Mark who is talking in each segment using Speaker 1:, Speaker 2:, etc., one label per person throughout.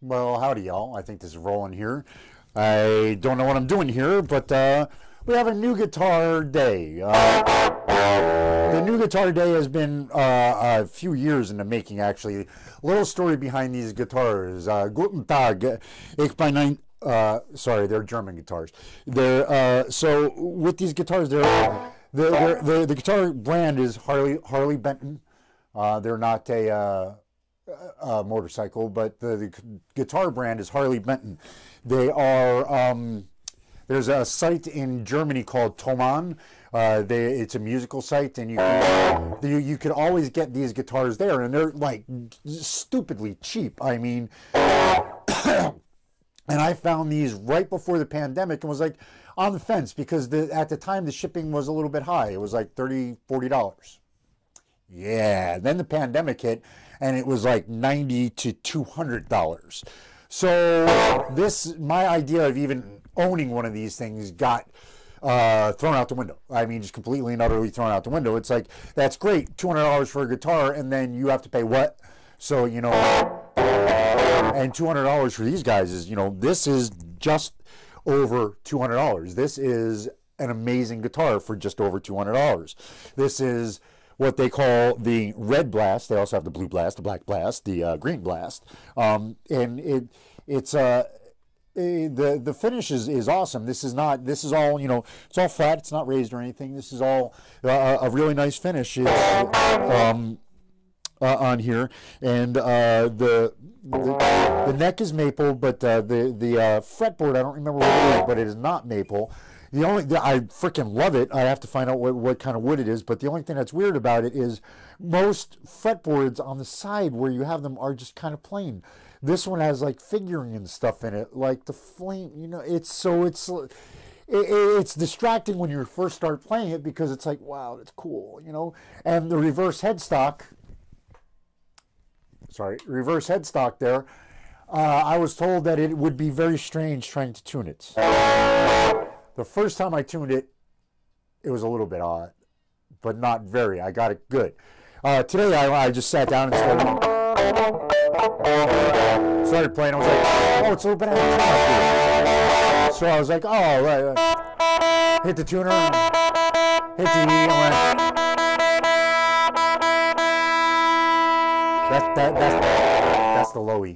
Speaker 1: Well, howdy, y'all. I think this is rolling here. I don't know what I'm doing here, but uh, we have a new guitar day. Uh, the new guitar day has been uh, a few years in the making, actually. Little story behind these guitars. Uh, Guten Tag. Ich bin ein. Uh, sorry, they're German guitars. They're uh, so with these guitars, they're, they're, they're, the the guitar brand is Harley Harley Benton. They're not a uh, uh, motorcycle, but the, the, guitar brand is Harley Benton. They are, um, there's a site in Germany called Thomann. Uh, they, it's a musical site, and you can, you, you can always get these guitars there, and they're like stupidly cheap. I mean, and I found these right before the pandemic and was like on the fence because the, at the time the shipping was a little bit high. It was like 30 $40. Yeah, then the pandemic hit and it was like 90 to $200. So this, my idea of even owning one of these things got uh, thrown out the window. I mean, just completely and utterly thrown out the window. It's like, that's great, $200 for a guitar, and then you have to pay what? So, you know, and $200 for these guys is, you know, this is just over $200. This is an amazing guitar for just over $200. This is what they call the red blast. They also have the blue blast, the black blast, the uh, green blast, um, and it it's uh, the the finish is, is awesome. This is not this is all you know. It's all flat. It's not raised or anything. This is all uh, a really nice finish. um, uh, on here, and uh, the, the, the neck is maple, but uh, the the uh, fretboard I don't remember what it is, but it is not maple. The only the, I freaking love it. I have to find out what, what kind of wood it is. But the only thing that's weird about it is most fretboards on the side where you have them are just kind of plain. This one has like figuring and stuff in it, like the flame. You know, it's so it's it, it's distracting when you first start playing it because it's like wow, that's cool. You know, and the reverse headstock. Sorry, reverse headstock there. Uh, I was told that it would be very strange trying to tune it. The first time I tuned it, it was a little bit odd, but not very. I got it good. Uh, today I, I, just sat down and started, started playing. I was like, oh, it's a little bit out So I was like, oh, right, right. hit the tuner, hit the E, and went. That, that, that's, that's the low E.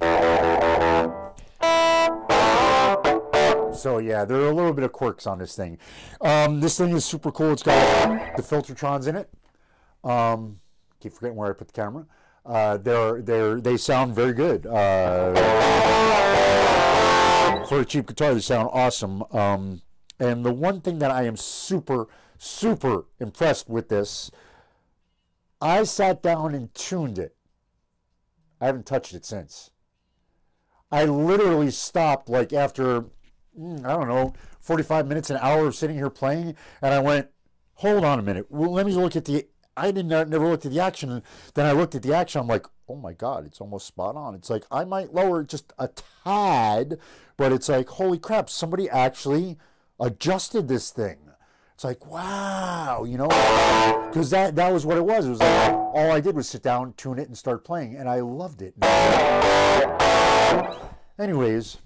Speaker 1: So yeah, there are a little bit of quirks on this thing. Um, this thing is super cool. It's got the Filtertrons in it. Um, keep forgetting where I put the camera. Uh, they're they're they sound very good. Uh, for a cheap guitar, they sound awesome. Um, and the one thing that I am super super impressed with this, I sat down and tuned it. I haven't touched it since. I literally stopped like after Hmm, I don't know, 45 minutes, an hour of sitting here playing, and I went, hold on a minute. Well, let me look at the. I didn't never looked at the action, and then I looked at the action. I'm like, oh my god, it's almost spot on. It's like I might lower just a tad, but it's like holy crap, somebody actually adjusted this thing. It's like wow, you know, because that that was what it was. It was like all I did was sit down, tune it, and start playing, and I loved it. Anyways.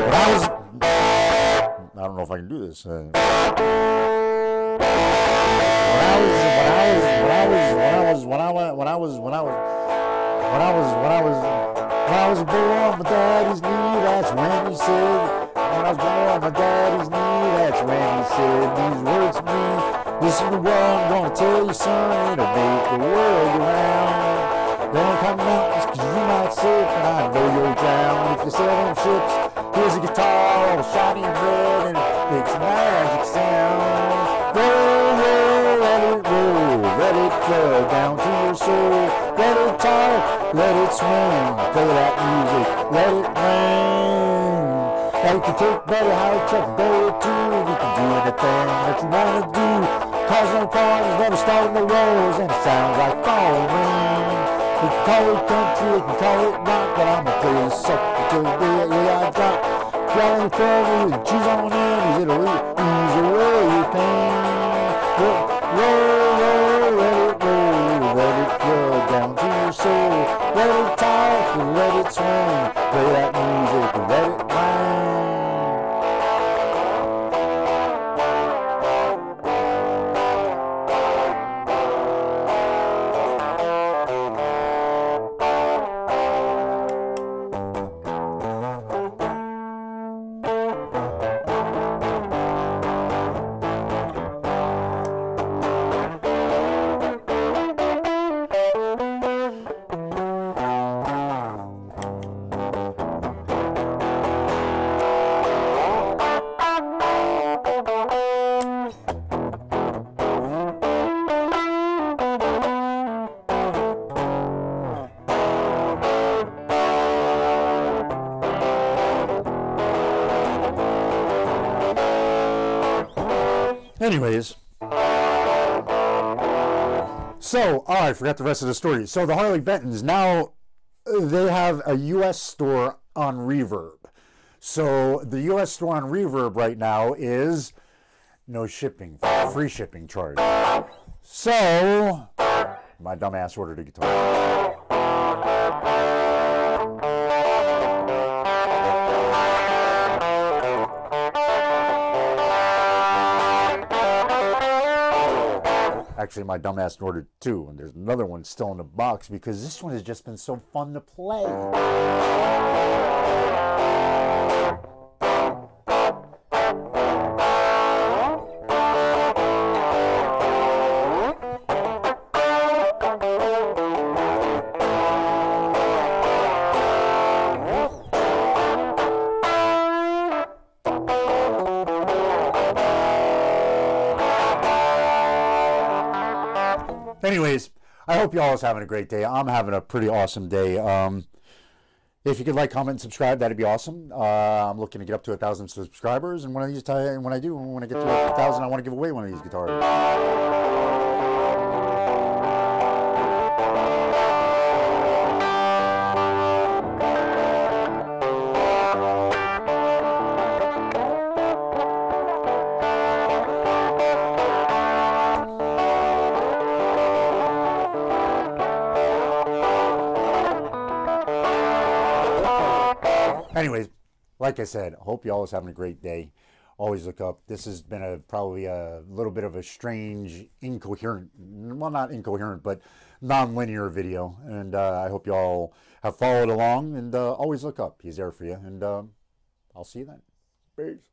Speaker 1: When I was, I don't know if I can do this. Uh, when I was, when I was, when I was, when I was, when I was, when I was, when I was, when I was, when I was born on my daddy's knee, that's when he said. When I was born on my daddy's knee, that's when he said these words to me. Listen to what I'm gonna tell you, son, it'll make the world go round. Don't come mountains, cause you might sink, and I know you'll drown. If you sail on ships, Here's a guitar all shiny and red and it makes magic sound. Roll, roll, let it roll, let it flow down to your soul. Let it talk, let it swing, play that music, let it ring. Now you can take better you check better too. You can do anything that you wanna do. Cause no problems never start in the rolls and it sounds like fall rain. We can call country, you can call it rock, but I'm a player sucker to the yeah, I drop. Driving forward, and cheese on in, it'll ease away your pain. Roll, roll, let it roll, let it go down to your soul. Let it talk and let it swim. Anyways. So, oh, I forgot the rest of the story. So the Harley Bentons now they have a U.S. store on Reverb. So the U.S. store on Reverb right now is no shipping, free shipping charge. So my dumbass ordered a guitar. Actually, my dumbass ordered two, and there's another one still in the box because this one has just been so fun to play. Anyways, I hope y'all is having a great day. I'm having a pretty awesome day. Um, if you could like, comment, and subscribe, that'd be awesome. Uh, I'm looking to get up to a thousand subscribers, and when I when I do, when I get to a thousand, I want to give away one of these guitars. Anyways, like I said, hope you all is having a great day. Always look up. This has been a probably a little bit of a strange, incoherent, well, not incoherent, but non-linear video. And uh, I hope you all have followed along. And uh, always look up. He's there for you. And uh, I'll see you then. Peace.